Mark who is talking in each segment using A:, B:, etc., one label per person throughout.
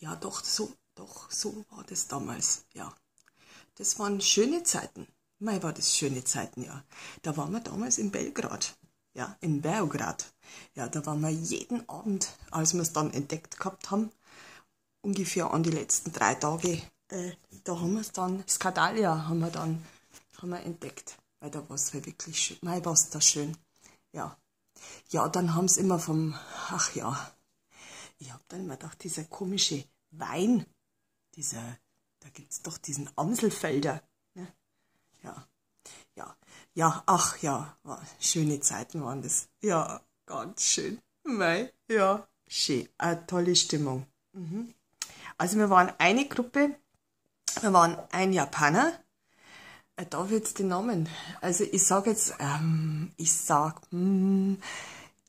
A: Ja, doch, so, doch, so war das damals, ja. Das waren schöne Zeiten. Mei, war das schöne Zeiten, ja. Da waren wir damals in Belgrad, ja, in Beograd. Ja, da waren wir jeden Abend, als wir es dann entdeckt gehabt haben, ungefähr an die letzten drei Tage, äh, da haben wir es dann, Skadalia haben wir dann haben wir entdeckt, weil da war es wirklich schön. Mei, war es da schön. Ja. Ja, dann haben sie immer vom, ach ja, ich hab dann immer gedacht, dieser komische Wein, dieser, da gibt's doch diesen Amselfelder, ne? Ja, ja, ja, ach ja, schöne Zeiten waren das. Ja, ganz schön. Mei, ja, schön, eine tolle Stimmung. Mhm. Also wir waren eine Gruppe, wir waren ein Japaner, äh, da wird's den Namen. Also ich sage jetzt, ähm, ich sag hm,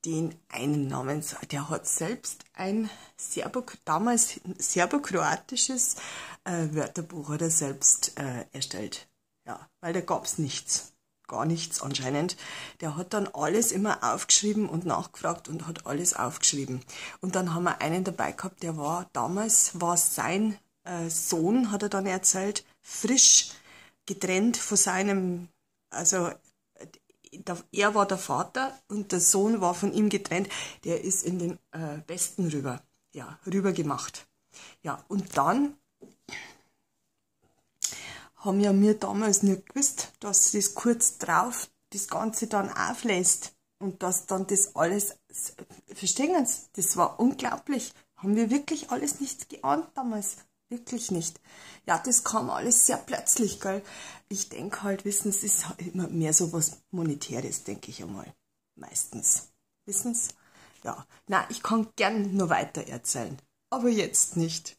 A: den einen Namen. Der hat selbst ein Serbo, damals serbokroatisches äh, Wörterbuch hat er selbst äh, erstellt. Ja, weil da gab's nichts. Gar nichts anscheinend. Der hat dann alles immer aufgeschrieben und nachgefragt und hat alles aufgeschrieben. Und dann haben wir einen dabei gehabt, der war damals, war sein äh, Sohn, hat er dann erzählt, frisch getrennt von seinem, also er war der Vater und der Sohn war von ihm getrennt. Der ist in den äh, Westen rüber, ja, rüber gemacht. Ja, und dann haben ja mir damals nicht gewusst, dass das kurz drauf das Ganze dann auflässt und dass dann das alles, verstehen Sie, das war unglaublich. Haben wir wirklich alles nicht geahnt damals. Wirklich nicht. Ja, das kam alles sehr plötzlich, gell. Ich denke halt, wissen Sie, ist immer mehr so was Monetäres, denke ich einmal. Meistens. Wissen Sie? Ja. Na, ich kann gern nur weiter erzählen. Aber jetzt nicht.